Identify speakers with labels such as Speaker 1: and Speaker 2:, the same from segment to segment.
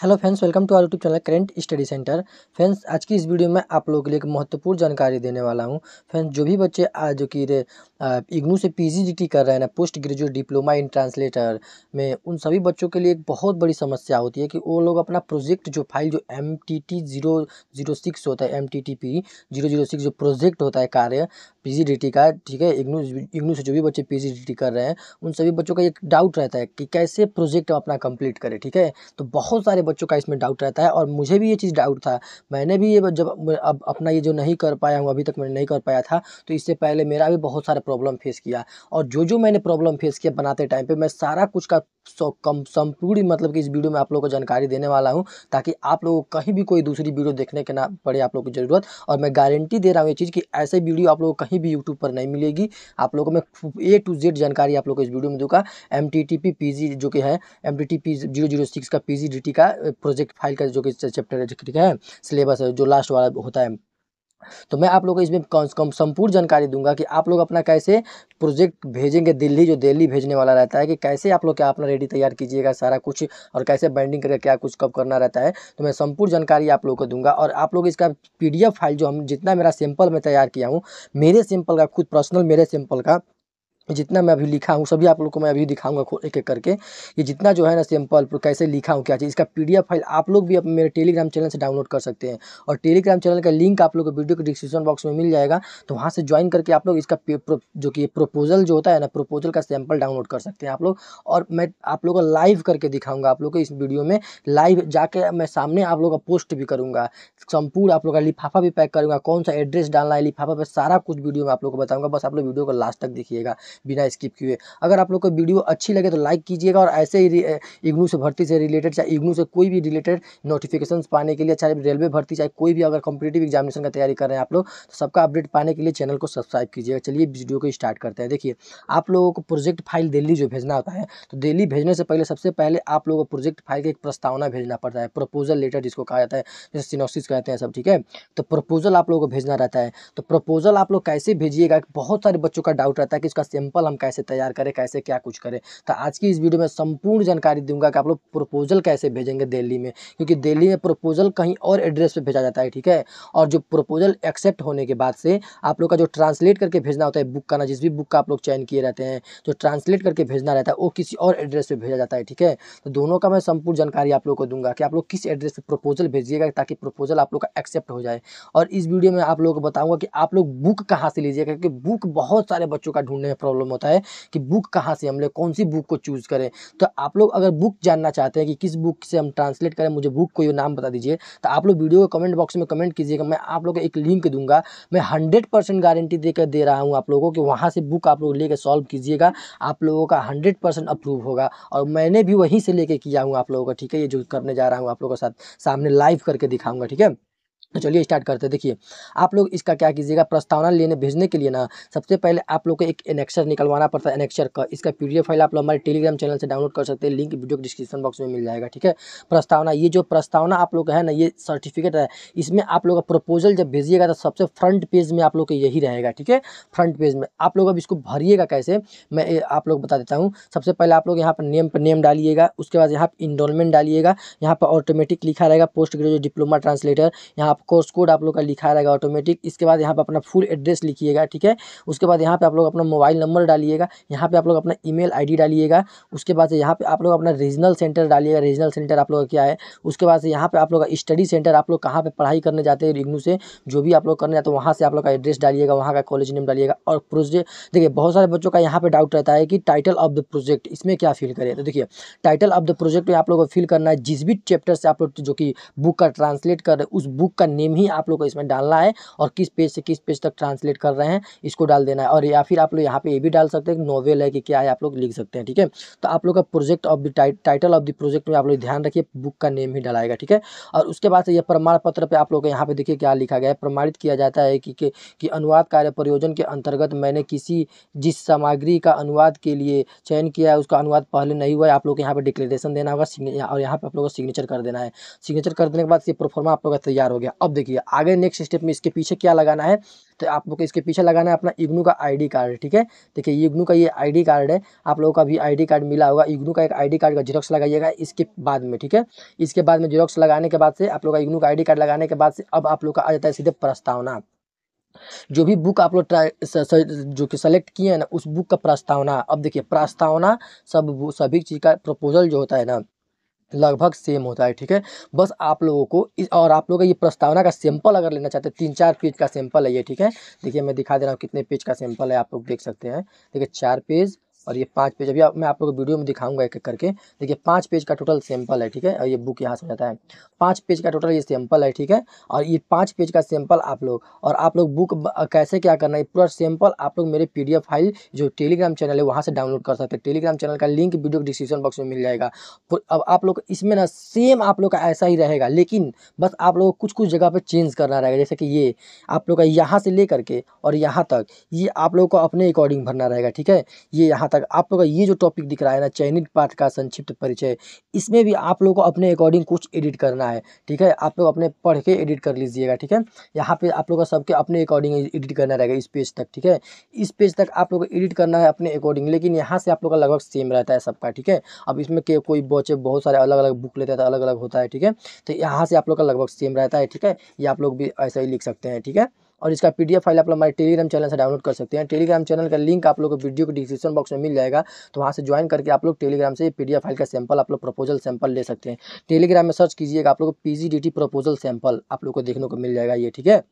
Speaker 1: Hello friends, welcome to our YouTube channel current study centre. Friends, आज की इस video में आप लोगों के लिए एक महत्वपूर्ण जानकारी देने वाला हूँ। फ्रेंड्स, जो भी बच्चे आज जो कि इग्नू से पीजीडीटी कर रहे हैं ना, post graduate diploma in translator में, उन सभी बच्चों के लिए एक बहुत बड़ी समस्या होती है कि वो लोग अपना प्रोजेक्ट जो फ़ाइल जो M T T zero zero six होता है M T T P zero zero six जो प्रोजेक्ट होता है कार्य पीजीडीटी का, ठीक है? इग्नू इग्नू से जो भी बच्चे पीजीडीटी कर रहे हैं, उन सभी बच्चों का एक डाउट रहता है कि कैसे प्रोजेक्ट अपना कंप्लीट करें, ठीक है? तो बहुत सारे बच्चों का इसमें डाउट रहता है और मुझे भी ये चीज़ डाउट था। मैंने भी ये जब, अब अपना ये जो नहीं कर पाया हूँ, अभी तक मैंने नहीं कर पाया था तो इससे पहले मेरा भी बहुत सारा प्रॉब्लम फेस किया। और जो जो मैंने प्रॉब्लम फेस किया बनाते टाइम पर मैं सारा कुछ का कम, संपूर्ण मतलब कि इस वीडियो में आप लोगों को जानकारी देने वाला हूँ, ताकि आप लोगों को कहीं भी कोई दूसरी वीडियो देखने के ना पड़े आप लोगों की ज़रूरत। और मैं गारंटी दे रहा हूँ ये चीज़ कि ऐसे वीडियो आप लोगों को कहीं भी यूट्यूब पर नहीं मिलेगी। आप लोगों को मैं ए टू जेड जानकारी आप लोगों को इस वीडियो में दूँगा। M T T P P G जो कि है M T T P zero zero six का पी जी डी टी का प्रोजेक्ट फ़ाइल का जो कि चैप्टर ठीक है सिलेबस है, जो लास्ट वाला होता है। तो मैं आप लोगों को इसमें संपूर्ण जानकारी दूँगा कि आप लोग अपना कैसे प्रोजेक्ट भेजेंगे दिल्ली, जो दिल्ली भेजने वाला रहता है, कि कैसे आप लोग क्या अपना रेडी तैयार कीजिएगा सारा कुछ और कैसे बाइंडिंग करके क्या कुछ कब करना रहता है तो मैं संपूर्ण जानकारी आप लोग को दूँगा। और आप लोग इसका पीडीएफ फ़ाइल जो हम जितना मेरा सैंपल में तैयार किया हूँ, मेरे सैंपल का, खुद पर्सनल मेरे सैंपल का जितना मैं अभी लिखा हूँ, सभी आप लोग को मैं अभी दिखाऊँगा एक एक करके, ये जितना जो है ना सिंपल कैसे लिखा हूँ, क्या चीज़, इसका पीडीएफ फ़ाइल आप लोग भी मेरे टेलीग्राम चैनल से डाउनलोड कर सकते हैं। और टेलीग्राम चैनल का लिंक आप लोग को वीडियो के डिस्क्रिप्शन बॉक्स में मिल जाएगा तो वहाँ से ज्वाइन करके आप लोग इसका जो कि प्रपोजल जो होता है ना प्रपोजल का सैंपल डाउनलोड कर सकते हैं आप लोग। और मैं आप लोग को लाइव करके दिखाऊँगा आप लोग को इस वीडियो में। लाइव जाके मैं सामने आप लोग का पोस्ट भी करूँगा। संपूर्ण आप लोग का लिफाफा भी पैक करूँगा, कौन सा एड्रेस डालना है, लिफाफा पर सारा कुछ वीडियो में आप लोग को बताऊँगा। बस आप लोग वीडियो को लास्ट तक देखिएगा। बिना स्किप किए। अगर आप लोग को वीडियो अच्छी लगे तो लाइक कीजिएगा और ऐसे ही इग्नू से भर्ती से रिलेटेड चाहे इग्नू से कोई भी रिलेटेड नोटिफिकेशन पाने के लिए, चाहे रेलवे भर्ती, चाहे कोई भी अगर कॉम्पिटेटिव एग्जामिनेशन का तैयारी कर रहे हैं आप लोग तो सबका अपडेट पाने के लिए चैनल को सब्सक्राइब कीजिएगा। चलिए वीडियो को स्टार्ट करते हैं। देखिए, आप लोगों को प्रोजेक्ट फ़ाइल दिल्ली जो भेजना होता है तो दिल्ली भेजने से पहले, सबसे पहले आप लोगों को प्रोजेक्ट फ़ाइल का एक प्रस्तावना भेजना पड़ता है। प्रपोजल लेटर जिसको कहा जाता है, जैसे सिनोसिस कहते हैं सब, ठीक है? तो प्रपोजल आप लोगों को भेजना रहता है। तो प्रपोजल आप लोग कैसे भेजिएगा? बहुत सारे बच्चों का डाउट रहता है कि इसका सैंपल हम कैसे तैयार करें, कैसे क्या कुछ करें। तो आज की इस वीडियो में संपूर्ण जानकारी दूँगा कि आप लोग प्रपोजल कैसे भेजेंगे दिल्ली में। क्योंकि दिल्ली में प्रपोजल कहीं और एड्रेस पे भेजा जाता है, ठीक है? और जो प्रपोजल एक्सेप्ट होने के बाद से आप लोग का जो ट्रांसलेट करके भेजना होता है बुक का ना, जिस भी बुक का आप लोग चयन किए रहते हैं, जो ट्रांसलेट करके भेजना रहता है, वो किसी और एड्रेस पर भेजा जाता है, ठीक है? तो दोनों का मैं संपूर्ण जानकारी आप लोग को दूँगा कि आप लोग किस एड्रेस पर प्रपोजल भेजिएगा ताकि प्रपोजल आप लोग का एक्सेप्ट हो जाए। और इस वीडियो में आप लोगों को बताऊँगा कि आप लोग बुक कहाँ से लीजिएगा, क्योंकि बुक बहुत सारे बच्चों का ढूँढने में प्रॉब्लम होता है कि बुक कहाँ से हम लोग, कौन सी बुक को चूज़ करें। तो आप लोग अगर बुक जानना चाहते हैं कि किस बुक से हम ट्रांसलेट करें, मुझे बुक को ये नाम बता दीजिए तो आप लोग वीडियो को कमेंट बॉक्स में कमेंट कीजिएगा। मैं आप लोग को एक लिंक दूँगा। मैं हंड्रेड परसेंट गारंटी देकर दे रहा हूँ आप लोगों को वहाँ से बुक आप लोग लेकर सॉल्व कीजिएगा। आप लोगों का हंड्रेड परसेंट अप्रूव होगा और मैंने भी वहीं से लेके किया हूँ आप लोगों का, ठीक है? ये जो करने जा रहा हूँ आप लोगों के साथ, सामने लाइव करके दिखाऊँगा, ठीक है? चलिए स्टार्ट करते हैं। देखिए, आप लोग इसका क्या कीजिएगा, प्रस्तावना लेने भेजने के लिए ना, सबसे पहले आप लोग को एक एनेक्सर निकलवाना पड़ता है एनेक्सर का। इसका पीडीएफ फ़ाइल आप लोग हमारे टेलीग्राम चैनल से डाउनलोड कर सकते हैं। लिंक वीडियो डिस्क्रिप्शन बॉक्स में मिल जाएगा, ठीक है? प्रस्तावना, ये जो प्रस्तावना आप लोग का है ना, ये सर्टिफिकेट है, इसमें आप लोग का प्रपोजल जब भेजिएगा तो सबसे फ्रंट पेज में आप लोग का यही रहेगा, ठीक है? फ्रंट पेज में। आप लोग अब इसको भरिएगा कैसे? मैं आप लोग बता देता हूँ। सबसे पहले आप लोग यहाँ पर नेम पर नेम डालिएगा, उसके बाद यहाँ पर इंडोलमेंट डालिएगा, यहाँ पर ऑटोमेटिक लिखा रहेगा पोस्ट ग्रेजुएट डिप्लोमा ट्रांसलेटर यहाँ पर कोर्स कोड आप लोग का लिखा रहेगा ऑटोमेटिक इसके बाद यहाँ पे अपना फुल एड्रेस लिखिएगा ठीक है उसके बाद यहाँ पे आप लोग अपना मोबाइल नंबर डालिएगा यहाँ पे आप लोग अपना ईमेल आईडी डालिएगा उसके बाद से यहाँ पे आप लोग अपना रीजनल सेंटर डालिएगा रीजनल सेंटर आप लोग का क्या है उसके बाद से यहाँ पे आप लोग का स्टडी सेंटर आप लोग कहाँ पर पढ़ाई करने जाते हैं रिग्नू से जो भी आप लोग करने जाते हैं वहाँ से आप लोग का एड्रेस डालिएगा वहाँ का कॉलेज नेम डालिएगा और प्रोजेक्ट देखिए बहुत सारे बच्चों का यहाँ पर डाउट रहता है कि टाइटल ऑफ़ द प्रोजेक्ट इसमें क्या फिल करें तो देखिए टाइटल ऑफ़ द प्रोजेक्ट में आप लोग को फिल करना है जिस भी चैप्टर से आप लोग जो कि बुक का ट्रांसलेट कर रहे हैं उस बुक का नेम ही आप लोग को इसमें डालना है और किस पेज से किस पेज तक ट्रांसलेट कर रहे हैं इसको डाल देना है। और या फिर आप लोग यहाँ पे ये भी डाल सकते हैं कि नोवेल है कि क्या है आप लोग लिख सकते हैं ठीक है? तो आप लोग का project of the title of the project में आप लोग ध्यान रखिए बुक का नेम ही डालाएगा ठीक है? और उसके बाद यह प्रमाण पत्र पर आप लोग यहाँ पे देखिए क्या लिखा गया है। प्रमाणित किया जाता है कि, कि, कि अनुवाद कार्य प्रयोजन के अंतर्गत मैंने किसी जिस सामग्री का अनुवाद के लिए चयन किया है उसका अनुवाद पहले नहीं हुआ है आप लोग यहाँ पे डिक्लेरेशन देना होगा और यहाँ पे आप लोग को सिग्नेचर कर देना है। सिग्नेचर कर देने के बाद ये प्रोफॉर्मा आप लोग का तैयार हो गया। अब देखिए, आगे नेक्स्ट स्टेप में इसके पीछे क्या लगाना है तो आप लोग इसके पीछे लगाना है अपना इग्नू का आईडी कार्ड ठीक है? देखिए इग्नू का ये आईडी कार्ड है, आप लोगों का भी आईडी कार्ड मिला होगा, इग्नू का एक आईडी कार्ड का जीरोक्स लगाइएगा इसके बाद में, ठीक है? इसके बाद में जेरोक्स लगाने के बाद से आप लोग का इग्नू का आईडी कार्ड लगाने के बाद से अब आप लोग का आ जाता है सीधे प्रस्तावना। जो भी बुक आप लोग जो कि सेलेक्ट किए हैं ना, उस बुक का प्रस्तावना। अब देखिए, प्रस्तावना सब सभी चीज़ का प्रपोजल जो होता है ना लगभग सेम होता है, ठीक है? बस आप लोगों को इस, और आप लोग का ये प्रस्तावना का सैंपल अगर लेना चाहते हैं तीन चार पेज का सैंपल है ये, ठीक है? देखिए, मैं दिखा दे रहा हूँ कितने पेज का सैंपल है, आप लोग देख सकते हैं। देखिए, चार पेज और ये पाँच पेज, अभी आप, मैं आप लोग को वीडियो में दिखाऊँगा एक एक करके। देखिए, पाँच पेज का टोटल सैंपल है, ठीक है? और ये बुक यहाँ से हो जाता है। पाँच पेज का टोटल ये सैंपल है, ठीक है? और ये पाँच पेज का सैंपल आप लोग, और आप लोग बुक कैसे क्या करना है पूरा सैंपल आप लोग मेरे पीडीएफ फ़ाइल जो टेलीग्राम चैनल है, वहाँ से डाउनलोड कर सकते हैं। टेलीग्राम चैनल का लिंक वीडियो डिस्क्रिप्शन बॉक्स में मिल जाएगा। अब आप लोग, इसमें ना सेम आप लोग का ऐसा ही रहेगा, लेकिन बस आप लोग कुछ कुछ जगह पर चेंज करना रहेगा। जैसे कि ये, आप लोग का यहाँ से ले करके और यहाँ तक, ये आप लोग को अपने अकॉर्डिंग भरना रहेगा, ठीक है? ये यहाँ तक आप लोग का ये जो टॉपिक दिख रहा है ना, चयनित पाठ का संक्षिप्त परिचय, इसमें भी आप लोग को अपने अकॉर्डिंग कुछ एडिट करना है, ठीक है? आप लोग अपने पढ़ के एडिट कर लीजिएगा, ठीक है? यहाँ पे आप लोग का सबके अपने अकॉर्डिंग एडिट करना रहेगा इस पेज तक, ठीक है? इस पेज तक आप लोग को एडिट करना है अपने अकॉर्डिंग लेकिन यहाँ से आप लोग का लगभग सेम रहता है सबका, ठीक है? अब इसमें के कोई बच्चे बहुत सारे अलग अलग बुक लेते हैं तो अलग अलग होता है, ठीक है? तो यहाँ से आप लोग का लगभग सेम रहता है, ठीक है? ये आप लोग भी ऐसा ही लिख सकते हैं, ठीक है? और इसका पीडीएफ फ़ाइल आप लोग हमारे टेलीग्राम चैनल से डाउनलोड कर सकते हैं। टेलीग्राम चैनल का लिंक आप लोग को वीडियो के डिस्क्रिप्शन बॉक्स में मिल जाएगा। तो वहाँ से ज्वाइन करके आप लोग टेलीग्राम से पीडीएफ फ़ाइल का सैंपल आप लोग प्रपोजल सैंपल ले सकते हैं। टेलीग्राम में सर्च कीजिएगा, आप लोग को पीजीडीटी प्रपोजल सैंपल आप लोग को देखने को मिल जाएगा ये, ठीक है?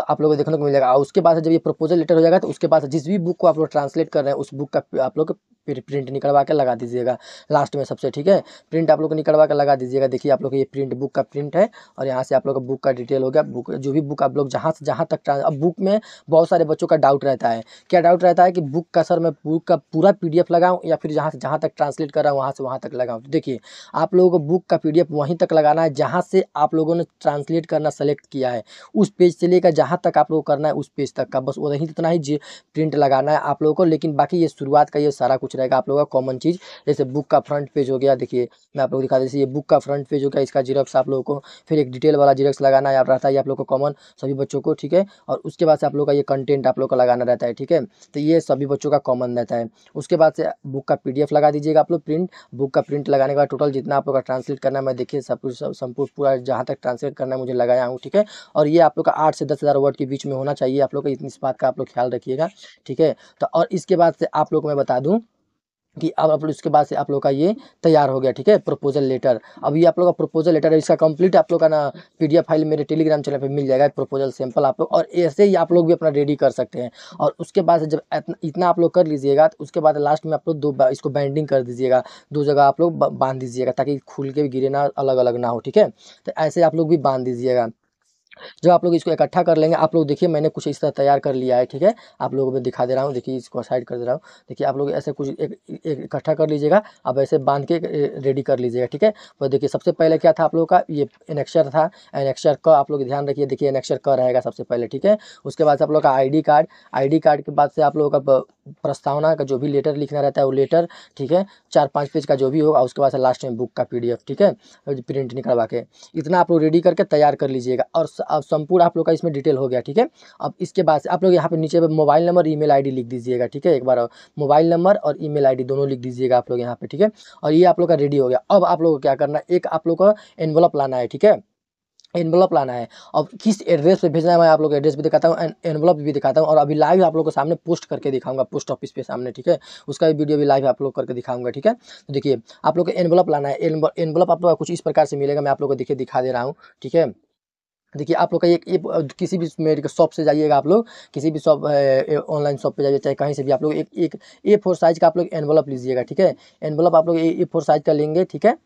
Speaker 1: आप लोगों को देखने को मिल जाएगा। उसके बाद जब ये प्रपोजल लेटर हो जाएगा तो उसके बाद जिस भी बुक को आप लोग ट्रांसलेट कर रहे हैं, उस बुक का आप लोग प्रिंट निकलवा के लगा दीजिएगा। लास्ट में सबसे ठीक है। प्रिंट आप लोग निकलवा के लगा दीजिएगा। देखिए आप लोग ये प्रिंट बुक का प्रिंट है और यहाँ से आप लोग का बुक का डिटेल हो गया। बुक जो भी बुक आप लोग जहाँ से, जहाँ तक अब बुक में बहुत सारे बच्चों का डाउट रहता है। क्या डाउट रहता है कि बुक का सर मैं बुक का पूरा पी लगाऊँ या फिर जहाँ से, जहाँ तक ट्रांसलेट कर रहा हूँ, वहाँ से, वहाँ तक लगाऊँ? तो देखिए, आप लोगों को बुक का पीडीएफ वहीं तक लगाना है जहाँ से आप लोगों ने ट्रांसलेट करना सेलेक्ट किया है। उस पेज से लेकर जहाँ तक आप लोग करना है उस पेज तक का। बस वही इतना ही प्रिंट लगाना है आप लोगों को। लेकिन बाकी ये शुरुआत का ये सारा कुछ रहेगा आप लोगों का कॉमन चीज़ जैसे बुक का फ्रंट पेज हो गया देखिए मैं आप लोग दिखा जैसे ये बुक का फ्रंट पेज हो गया इसका जीरोक्स आप लोगों को फिर एक डिटेल वाला जीरोक्स लगाना है आप रहता है आप लोग को कॉमन सभी बच्चों को ठीक है और उसके बाद से आप लोग का ये कंटेंट आप लोग को लगाना रहता है ठीक है तो ये सभी बच्चों का कॉमन रहता है उसके बाद से बुक का पीडीएफ लगा दीजिएगा आप लोग प्रिंट बुक का प्रिंट लगाने के बाद टोटल जितना आप लोग का ट्रांसलेट करना है मैं देखिए सब कुछ संपूर्ण पूरा जहाँ तक ट्रांसलेट करना है मुझे लगाया हूँ ठीक है और ये आप लोग का आठ से दस हज़ार वर्ड के बीच में होना चाहिए आप लोग का इतनी इस बात का आप लोग ख्याल रखिएगा ठीक है तो और इसके बाद से आप लोग को मैं बता दूँ कि अब आप उसके बाद से आप लोग का ये तैयार हो गया, ठीक है? प्रपोजल लेटर अभी आप लोग का प्रपोजल लेटर है, इसका कंप्लीट आप लोग का ना पीडीएफ फ़ाइल मेरे टेलीग्राम चैनल पे मिल जाएगा प्रपोजल सैंपल आप लोग, और ऐसे ही आप लोग भी अपना रेडी कर सकते हैं। और उसके बाद से जब इतना आप लोग कर लीजिएगा तो उसके बाद लास्ट में आप लोग दो इसको बैंडिंग कर दीजिएगा, दो जगह आप लोग बाँध दीजिएगा, ताकि खुल के गिरे ना अलग अलग ना हो, ठीक है? तो ऐसे आप लोग भी बाँध दीजिएगा। जब आप लोग इसको इकट्ठा कर लेंगे, आप लोग देखिए मैंने कुछ इस तरह तैयार कर लिया है, ठीक है? आप लोगों को मैं दिखा दे रहा हूँ, देखिए इसको साइड कर दे रहा हूँ। देखिए आप लोग ऐसे कुछ एक इकट्ठा कर लीजिएगा अब ऐसे बाँध के रेडी कर लीजिएगा, ठीक है? और देखिए सबसे पहले क्या था आप लोग का? ये एनेक्शर था। एनेक्शर का आप लोग ध्यान रखिए, देखिए एनेक्शर का रहेगा सबसे पहले, ठीक है? उसके बाद आप लोग का आईडी कार्ड आईडी कार्ड के बाद से आप लोगों का प्रस्तावना का जो भी लेटर लिखना रहता है वो लेटर ठीक है? चार पाँच पेज का जो भी होगा, उसके बाद लास्ट में बुक का पीडीएफ ठीक है? प्रिंट निकलवा के। इतना आप लोग रेडी करके तैयार कर लीजिएगा। और संपूर्ण आप लोग का इसमें डिटेल हो गया, ठीक है? अब इसके बाद आप लोग यहाँ पे नीचे मोबाइल नंबर, ईमेल आईडी लिख दीजिएगा, ठीक है? एक बार मोबाइल नंबर और ईमेल आईडी दोनों लिख दीजिएगा आप लोग यहाँ पे, ठीक है? और ये आप लोग का रेडी हो गया। अब आप लोग को क्या करना एक आप लोग का एनवलप लाना है, ठीक है? एनवलप लाना है। अब किस एड्रेस पे भेजना है मैं आप लोग एड्रेस भी दिखाता हूँ एनवलप भी दिखाता हूँ और अभी लाइव आप लोग को सामने पोस्ट करके दिखाऊँगा पोस्ट ऑफ़िस पे सामने, ठीक है? उसका भी वीडियो भी लाइव आप लोग करके दिखाऊँगा, ठीक है? तो देखिए, आप लोग को एनवलप लाना है। एनवलप आप लोग कुछ इस प्रकार से मिलेगा, मैं आप लोग को देखिए दिखा दे रहा हूँ, ठीक है? देखिए आप लोग का एक, एक किसी भी मेडिकल शॉप से जाइएगा आप लोग किसी भी शॉप ऑनलाइन शॉप पे जाइए चाहे कहीं से भी आप लोग एक एक ए फोर साइज़ का आप लोग एनवलप लीजिएगा ठीक है? एनवलप आप लोग ए फोर साइज़ का लेंगे ठीक है?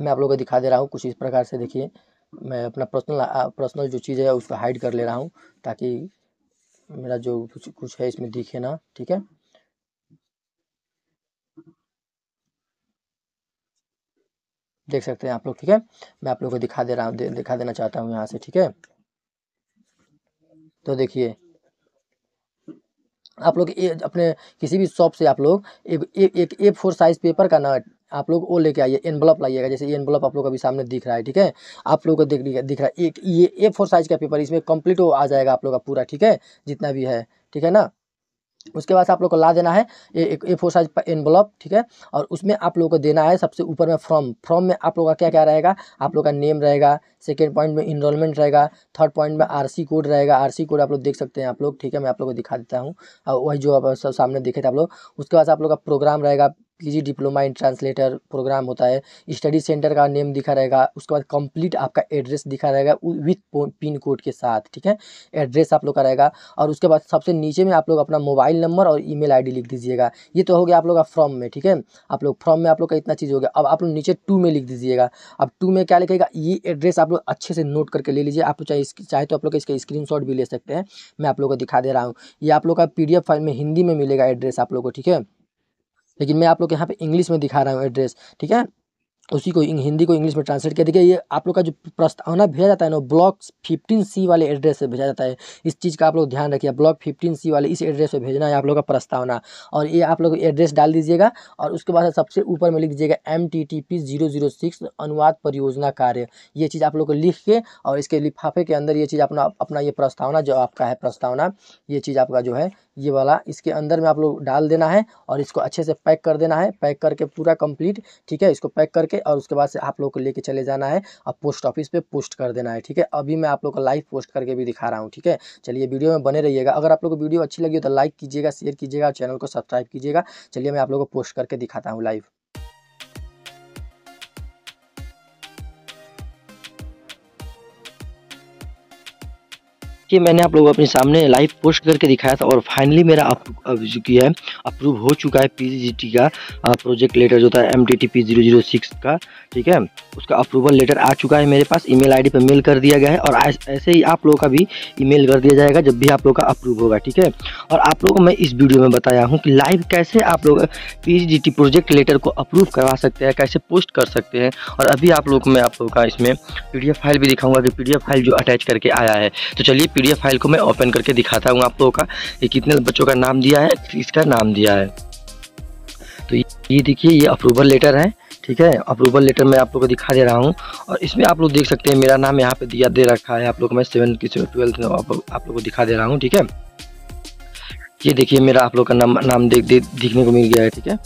Speaker 1: मैं आप लोग को दिखा दे रहा हूँ कुछ इस प्रकार से देखिए मैं अपना पर्सनल पर्सनल जो चीज़ है उसको हाइड कर ले रहा हूँ ताकि मेरा जो कुछ कुछ है इसमें दिखे ना ठीक है? देख सकते हैं आप लोग ठीक है? मैं आप लोग को दिखा दे रहा हूँ दे, दिखा देना चाहता हूँ यहाँ से ठीक है? तो देखिए आप लोग अपने किसी भी शॉप से आप लोग एक ए फोर साइज़ पेपर का ना आप लोग वो लेके आइए एनवलप लाइएगा जैसे ये एनवलप आप लोग अभी सामने दिख रहा है ठीक है? आप लोग को देख दिख रहा है एक ये ए फोर साइज़ का पेपर इसमें कंप्लीट हो आ जाएगा आप लोग का पूरा ठीक है? जितना भी है ठीक है ना? उसके बाद आप लोग को ला देना है A A four size envelope ठीक है? और उसमें आप लोगों को देना है सबसे ऊपर में फॉर्म फॉर्म में आप लोगों का क्या क्या रहेगा? आप लोग का नेम रहेगा सेकेंड पॉइंट में इनरोलमेंट रहेगा थर्ड पॉइंट में आरसी कोड रहेगा। आरसी कोड आप लोग देख सकते हैं आप लोग, ठीक है? मैं आप लोग को दिखा देता हूँ। वही जो आप सामने देखे थे आप लोग, उसके बाद आप लोग का प्रोग्राम रहेगा PG diploma in translator programme होता है। स्टडी सेंटर का नेम दिखा रहेगा, उसके बाद कंप्लीट आपका एड्रेस दिखा रहेगा विथ पिन कोड के साथ, ठीक है? एड्रेस आप लोग का रहेगा, और उसके बाद सबसे नीचे में आप लोग अपना मोबाइल नंबर और ईमेल आईडी लिख दीजिएगा। ये तो हो गया आप लोग का फॉर्म में, ठीक है? आप लोग फॉर्म में आप लोग का इतना चीज़ हो गया। अब आप लोग नीचे टू में लिख दीजिएगा। अब टू में क्या लिखेगा? ये एड्रेस आप लोग अच्छे से नोट करके ले लीजिए। आप लोग चाहे चाहे तो आप लोग इसका स्क्रीन भी ले सकते हैं। मैं आप लोग को दिखा दे रहा हूँ। ये आप लोग का पीडीएफ फ़ाइल में हिंदी में मिलेगा एड्रेस आप लोग को, ठीक है? लेकिन मैं आप लोग यहाँ पे इंग्लिश में दिखा रहा हूँ एड्रेस ठीक है? उसी को हिंदी को इंग्लिश में ट्रांसलेट किया। देखिए, ये आप लोग का जो प्रस्तावना भेजा जाता है ना ब्लॉक फिफ्टीन सी वाले एड्रेस से भेजा जाता है। इस चीज़ का आप लोग ध्यान रखिए ब्लॉक फिफ्टीन सी वाले इस एड्रेस पे भेजना है आप लोग का प्रस्तावना। और ये आप लोग एड्रेस डाल दीजिएगा और उसके बाद सबसे ऊपर में लिख दीजिएगा M T T P zero zero six अनुवाद परियोजना कार्य। ये चीज़ आप लोग को लिख के और इसके लिफाफे के अंदर ये चीज़ अपना अपना ये प्रस्तावना जो आपका है प्रस्तावना, ये चीज़ आपका जो है, ये वाला इसके अंदर में आप लोग डाल देना है और इसको अच्छे से पैक कर देना है। पैक करके पूरा कंप्लीट ठीक है? इसको पैक करके और उसके बाद से आप लोग को लेके चले जाना है और पोस्ट ऑफ़िस पे पोस्ट कर देना है, ठीक है? अभी मैं आप लोग को लाइव पोस्ट करके भी दिखा रहा हूँ, ठीक है? चलिए वीडियो में बने रहिएगा। अगर आप लोग को वीडियो अच्छी लगी हो तो लाइक कीजिएगा, शेयर कीजिएगा चैनल को सब्सक्राइब कीजिएगा। चलिए मैं आप लोग को पोस्ट करके दिखाता हूँ लाइव।
Speaker 2: कि मैंने आप लोगों को अपने सामने लाइव पोस्ट करके दिखाया था और फाइनली मेरा जो है अप्रूव हो चुका है पीजीजीटी का प्रोजेक्ट लेटर जो था एम टी का, ठीक है? उसका अप्रूवल लेटर आ चुका है मेरे पास ईमेल आईडी पे मेल कर दिया गया है और ऐसे ही आप लोगों का भी ईमेल कर दिया जाएगा जब भी आप लोग का अप्रूव होगा, ठीक है? और आप लोगों को मैं इस वीडियो में बताया हूँ कि लाइव कैसे आप लोग पीजीजीटी प्रोजेक्ट लेटर को अप्रूव करवा सकते हैं, कैसे पोस्ट कर सकते हैं, और अभी आप लोग मैं आप लोग का इसमें पीडीएफ फ़ाइल भी दिखाऊँगा कि पीडीएफ फ़ाइल जो अटैच करके आया है। तो चलिए पी फ़ाइल को मैं ओपन करके दिखाता हूँ आप लोगों का ये कितने बच्चों का नाम दिया है इसका नाम दिया है। तो ये देखिए, ये अप्रूवल लेटर है, ठीक है? अप्रूवल लेटर मैं आप लोग को दिखा दे रहा हूँ और इसमें आप लोग देख सकते हैं, मेरा नाम यहाँ पे दिया दे रखा है, आप लोग मैं सेवन की ट्वेल्थ आप लोग को दिखा दे रहा हूँ, ठीक है? ये देखिए मेरा आप लोग का नाम नाम देख दे, दिखने को मिल गया है ठीक है?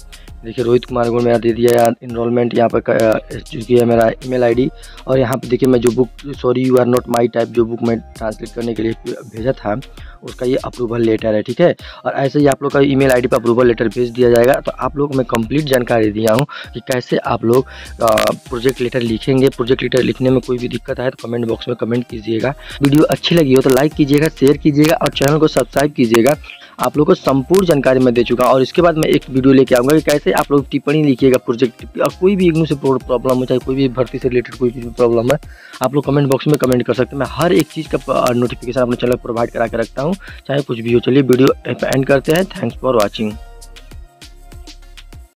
Speaker 2: देखिए रोहित कुमार को मेरा दे दिया है इनरोलमेंट यहाँ पर चुकी है मेरा ईमेल आईडी और यहाँ पे देखिए मैं जो book sorry you are not my type जो बुक मैं ट्रांसलेट करने के लिए भेजा था उसका ये अप्रूवल लेटर है ठीक है? और ऐसे ही आप लोग का ईमेल आईडी पर अप्रूवल लेटर भेज दिया जाएगा तो आप लोग मैं कंप्लीट जानकारी दिया हूँ कि कैसे आप लोग प्रोजेक्ट लेटर लिखेंगे। प्रोजेक्ट लेटर लिखने में कोई भी दिक्कत आए तो कमेंट बॉक्स में कमेंट कीजिएगा। वीडियो अच्छी लगी हो तो लाइक कीजिएगा शेयर कीजिएगा और चैनल को सब्सक्राइब कीजिएगा। आप लोग को संपूर्ण जानकारी मैं दे चुका और इसके बाद मैं एक वीडियो लेके आऊँगा कि कैसे आप लोग टिप्पणी लिखिएगा प्रोजेक्ट और कोई भी इग्नू से प्रॉब्लम हो, चाहे कोई भी भर्ती से रिलेटेड कोई भी प्रॉब्लम है, आप लोग कमेंट बॉक्स में कमेंट कर सकते हैं। मैं हर एक चीज़ का नोटिफिकेशन अपने चैनल प्रोवाइड करा के रखता हूँ। चाहे कुछ भी हो, चलिए वीडियो एंड करते हैं। Thanks for watching